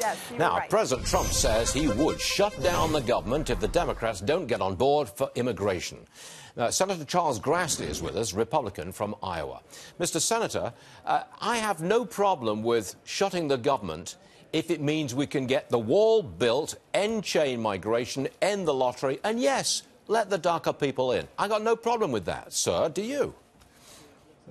Yes, Now, right. President Trump says he would shut down the government if the Democrats don't get on board for immigration. Now, Senator Charles Grassley is with us, Republican from Iowa. Mr. Senator, uh, I have no problem with shutting the government if it means we can get the wall built, end chain migration, end the lottery, and yes, let the DACA people in. I got no problem with that, sir. Do you?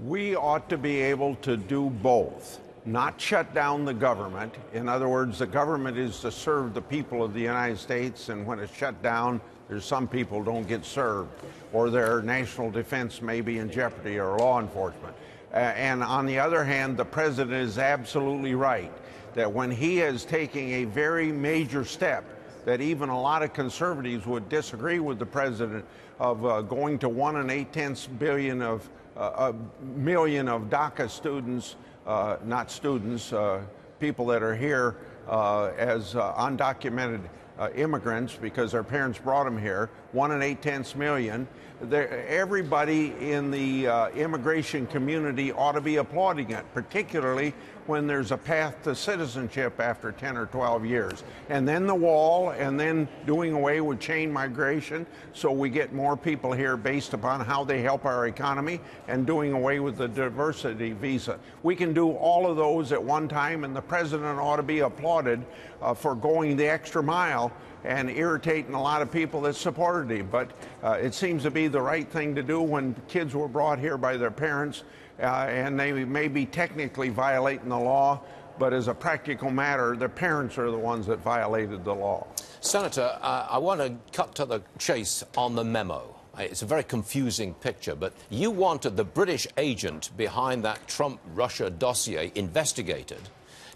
We ought to be able to do both, not shut down the government. In other words, the government is to serve the people of the United States, and when it's shut down, there's some people don't get served, or their national defense may be in jeopardy, or law enforcement. Uh, and on the other hand, the president is absolutely right that when he is taking a very major step, that even a lot of conservatives would disagree with the president of uh, going to one and eight tenths billion of uh, a million of DACA students, not students, uh, people that are here uh, as uh, undocumented uh, immigrants because their parents brought them here, one and eight tenths million. There, everybody in the uh, immigration community ought to be applauding it, particularly when there's a path to citizenship after 10 or 12 years. And then the wall, and then doing away with chain migration so we get more people here based upon how they help our economy, and doing away with the diversity visa. We can do all of those at one time, and the president ought to be applauded uh, for going the extra mile and irritating a lot of people that supported him. But uh, it seems to be the right thing to do when kids were brought here by their parents, uh, and they may be technically violating the law, but as a practical matter, their parents are the ones that violated the law. Senator, uh, I want to cut to the chase on the memo. It's a very confusing picture, but you wanted the British agent behind that Trump Russia dossier investigated.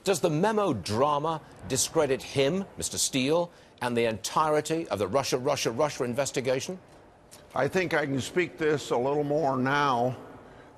Does the memo drama discredit him, Mr. Steele, and the entirety of the Russia, Russia, Russia investigation? I think I can speak this a little more now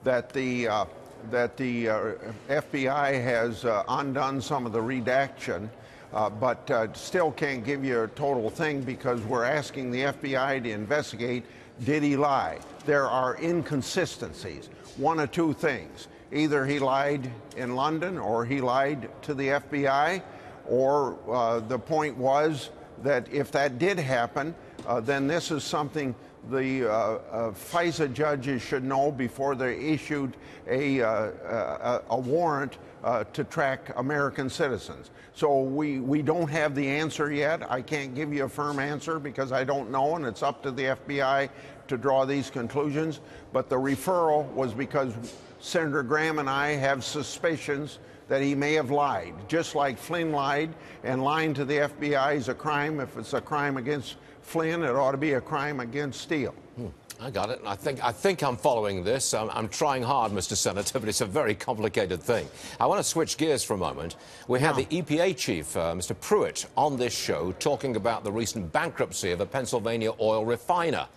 that the uh, that the uh, FBI has uh, undone some of the redaction, uh, but uh, still can't give you a total thing because we're asking the FBI to investigate did he lie? There are inconsistencies. One of two things. Either he lied in London or he lied to the FBI, or uh, the point was that if that did happen, uh, then this is something the uh, uh, FISA judges should know before they issued a, uh, a, a warrant uh, to track American citizens. So we, we don't have the answer yet. I can't give you a firm answer because I don't know, and it's up to the FBI to draw these conclusions. But the referral was because Senator Graham and I have suspicions that he may have lied, just like Flynn lied, and lying to the FBI is a crime. If it's a crime against Flynn, it ought to be a crime against Steele. I got it. I think, I think I'm following this. I'm, I'm trying hard, Mr. Senator, but it's a very complicated thing. I want to switch gears for a moment. We had the EPA chief, uh, Mr. Pruitt, on this show talking about the recent bankruptcy of a Pennsylvania oil refiner.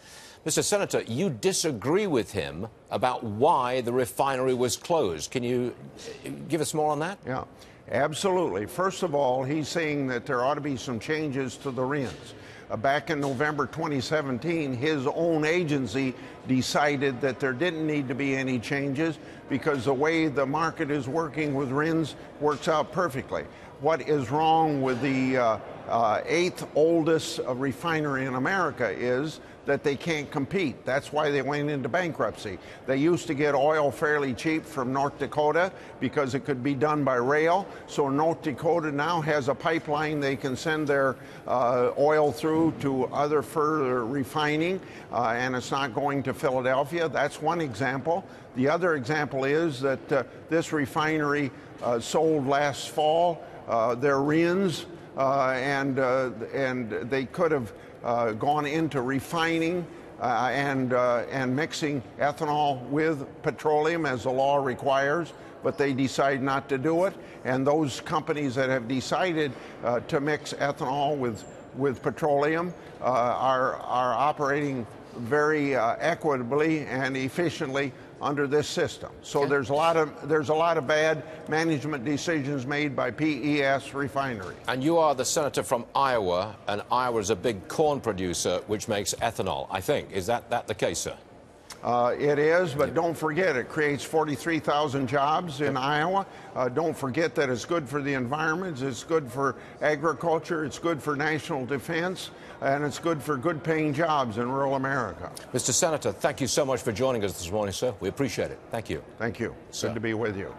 Mr. Senator, you disagree with him about why the refinery was closed. Can you uh, give us more on that? Yeah, absolutely. First of all, he's saying that there ought to be some changes to the RINs. Uh, back in November 2017, his own agency decided that there didn't need to be any changes because the way the market is working with RINs works out perfectly. What is wrong with the uh, uh, eighth oldest refinery in America is that they can't compete. That's why they went into bankruptcy. They used to get oil fairly cheap from North Dakota because it could be done by rail. So North Dakota now has a pipeline they can send their uh, oil through to other further refining, uh, and it's not going to Philadelphia. That's one example. The other example is that uh, this refinery uh, sold last fall their RINs, uh, and, and they could have uh, gone into refining uh, and, uh, and mixing ethanol with petroleum as the law requires, but they decide not to do it. And those companies that have decided uh, to mix ethanol with, with petroleum uh, are, are operating very uh, equitably and efficiently under this system. So Okay. there's a lot of there's a lot of bad management decisions made by PES refinery. And you are the senator from Iowa, and Iowa is a big corn producer, which makes ethanol, I think. Is that, that the case, sir? Uh, it is, but don't forget, it creates 43,000 jobs in Iowa. Uh, don't forget that it's good for the environment, it's good for agriculture, it's good for national defense, and it's good for good paying jobs in rural America. Mr. Senator, thank you so much for joining us this morning, sir. We appreciate it. Thank you. Thank you. Sir. Good to be with you.